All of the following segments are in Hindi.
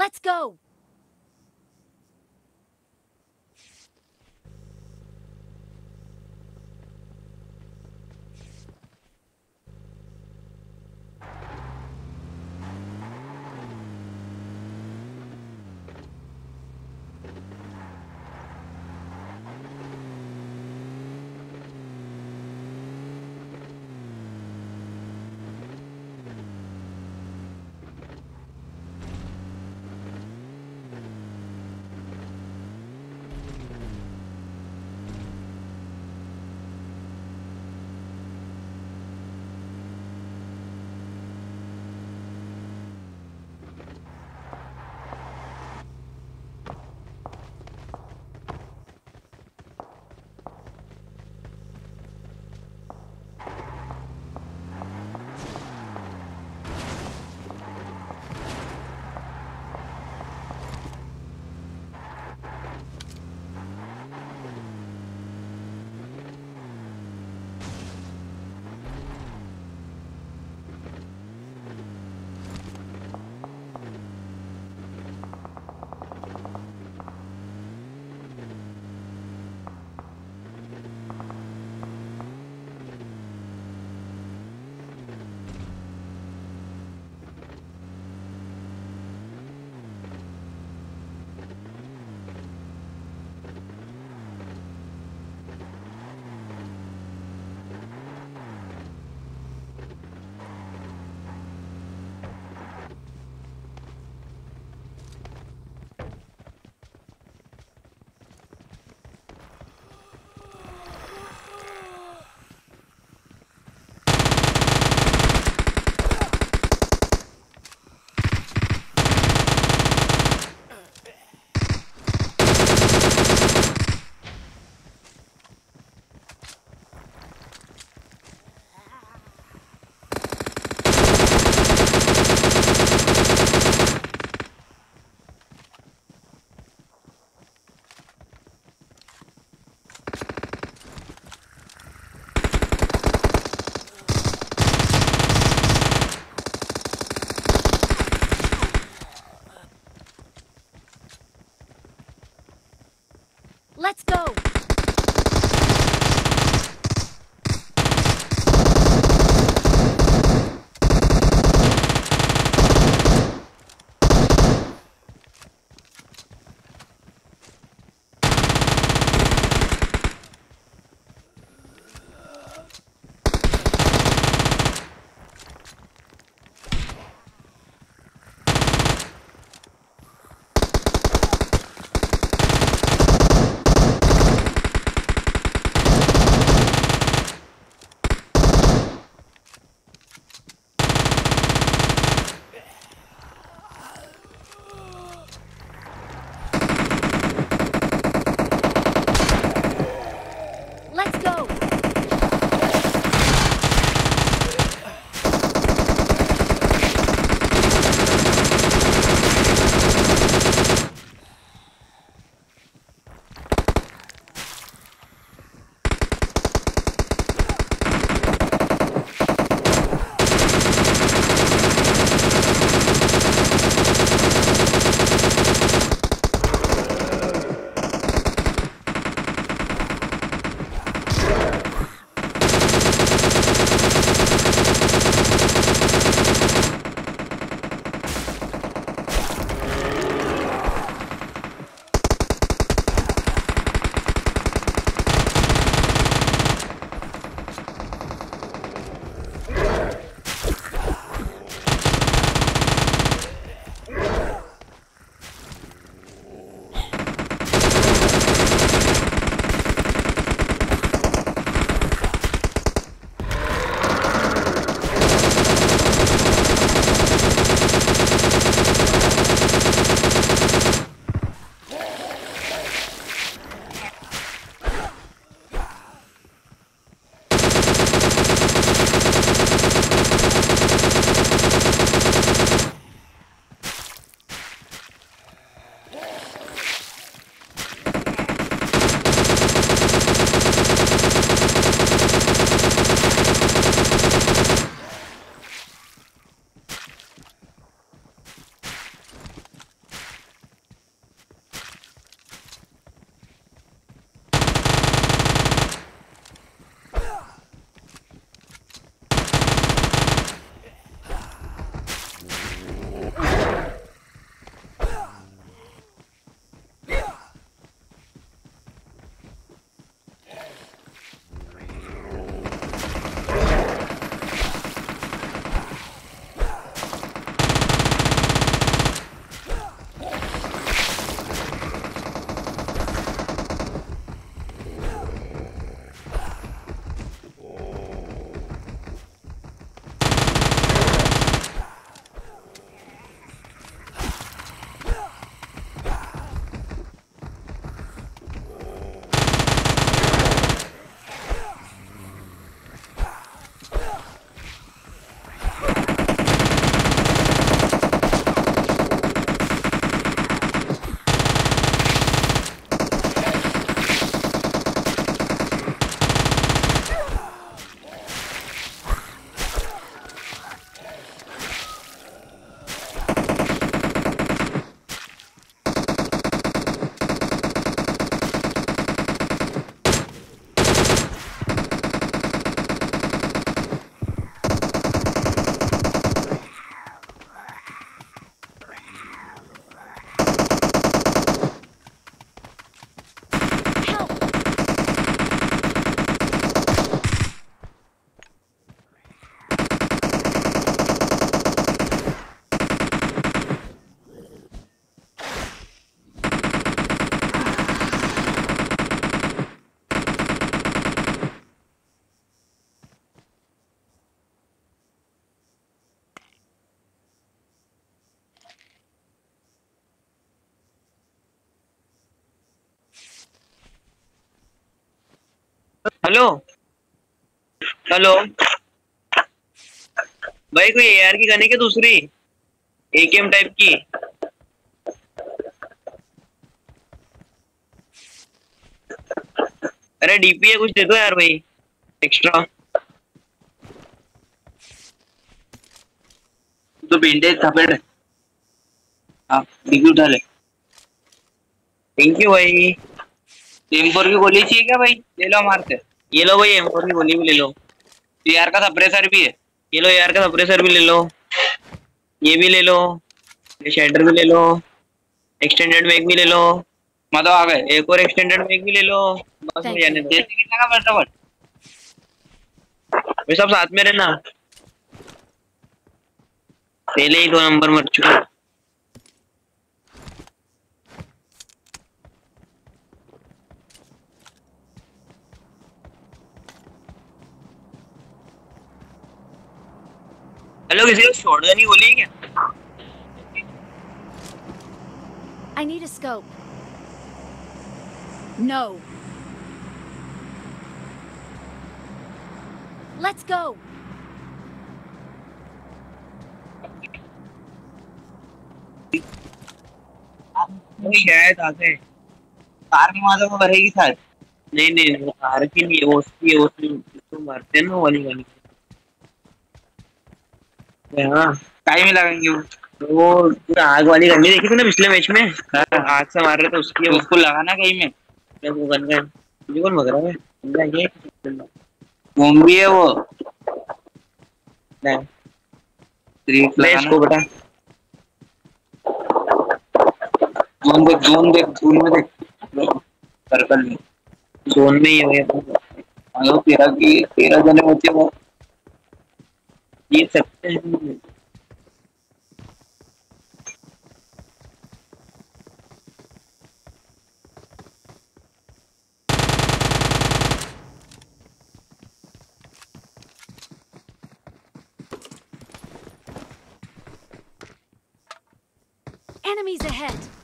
Let's go! हेलो। हेलो। भाई कोई एआर की गन है क्या दूसरी? एकेएम टाइप की। अरे डीपी है कुछ दे दो यार भाई। एक्स्ट्रा तो बेंडेज थपेड़ हाँ डीपी उठा ले। थैंक यू भाई। एम फोर की गोली चाहिए क्या भाई? ले लो मारते ये लो भाई एम की गोली भी ले। लो टीआर का सप्रेसर भी है। ये लो यार का सप्रेसर भी ले लो। ये भी ले लो। ये शेडर भी ले लो। एक्सटेंडेड मैग भी ले लो। मतलब आ गए। एक और एक्सटेंडेड मैग भी ले लो। बस हो जाने. दो कितना का फटाफट। वे सब साथ में रहना। पहले ही दो नंबर मर चुके। हेलो किसी को शॉटगन गोली है क्या I need a scope. No. Let's go. शायद आते कार की माता को भरेगी शायद नहीं नहीं कार की नहीं है वो उसकी है वो उसकी उसको मारते हैं ना वाली वाली हाँ टाइम ही लगाएँगे वो। वो आग वाली गन देखी थी ना पिछले मैच में? आग से मार रहे थे उसकी। उसको लगाना कहीं में? वो गन का मुझे कौन भग रहा है? ये? बम भी है वो। नहीं। ग्रेट ले इसको बेटा जोन देख जोन देख जोन में देख। सर्कल में। जोन में ही हो। तेरह की तेरह जने बचे वो। ये सकते हैं Enemies ahead.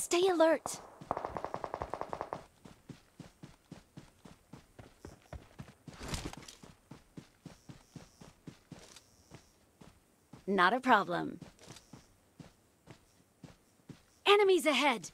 Stay alert. Not a problem. Enemies ahead.